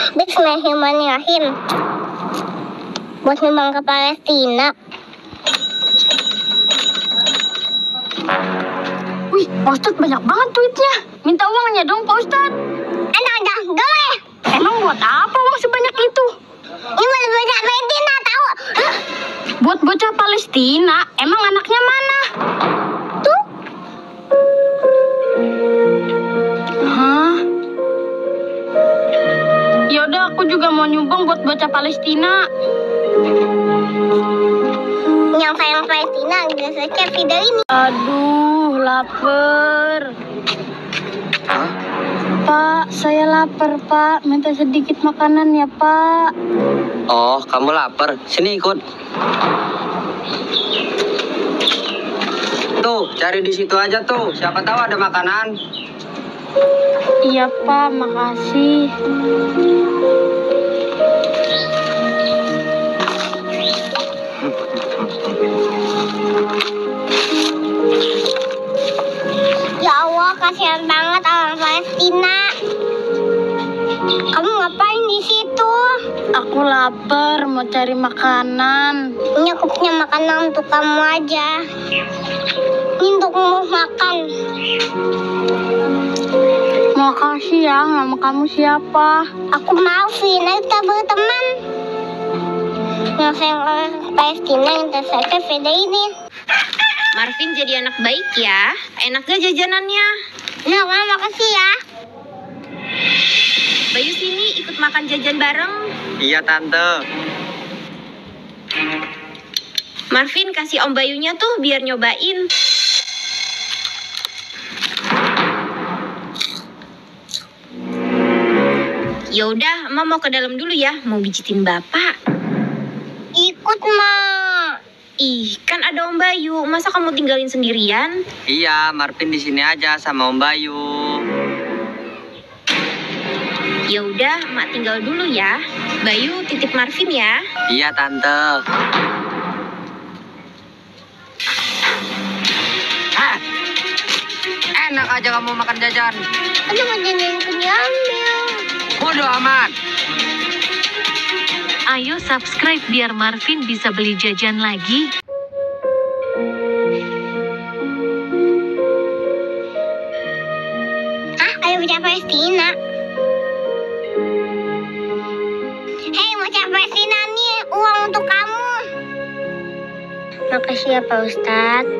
Bismillahirrahmanirrahim. Buat nyumbang ke Palestina. Wih, Pak Ustadz banyak banget duitnya. Minta uangnya dong, Pak Ustadz. Enak dah, boleh. Emang buat apa uang sebanyak itu? Ini buat bocah Palestina tahu? Hah? Buat bocah Palestina, emang anaknya mana? Mau nyumbang buat bocah Palestina. yang sayang Palestina bisa cek video ini. Aduh, lapar. Pak, saya lapar, Pak. Minta sedikit makanan ya, Pak. Oh, kamu lapar. Sini ikut. Tuh, cari di situ aja tuh. Siapa tahu ada makanan. Iya, Pak. Makasih. Kasihan banget orang Palestina. Kamu ngapain di situ? Aku lapar, mau cari makanan. Ini aku punya makanan untuk kamu aja. Ini untukmu makan. Makasih ya, nama kamu siapa? Aku maafin, ayo kita berteman. Yang sayang orang Palestina yang tersayang video ini. Marvin jadi anak baik ya. Enak gak jajanannya? Nah, kamu makasih ya. Bayu sini ikut makan jajan bareng. Iya, Tante. Marvin kasih Om Bayunya tuh biar nyobain. Yaudah, Emak mau ke dalam dulu ya, mau bijitin Bapak. Ih, kan ada Om Bayu, masa kamu tinggalin sendirian? Iya, Marvin di sini aja sama Om Bayu. Ya udah, Mak tinggal dulu ya. Bayu titip Marvin ya. Iya, Tante. Hah? Enak aja kamu makan jajan. Aduh, mau jangan penyamil. Bodoh amat. Ayo subscribe biar Marvin bisa beli jajan lagi. Hah? Ayo bocah Palestina. Hei, bocah Palestina nih, uang untuk kamu. Makasih ya, Pak Ustadz.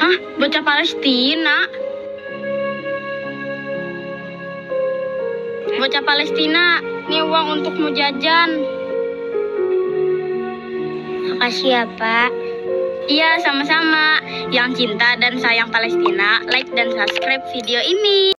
Hah? Bocah Palestina? Bocah Palestina, ini uang untukmu jajan. Makasih ya, Pak. Iya, sama-sama. Yang cinta dan sayang Palestina, like dan subscribe video ini.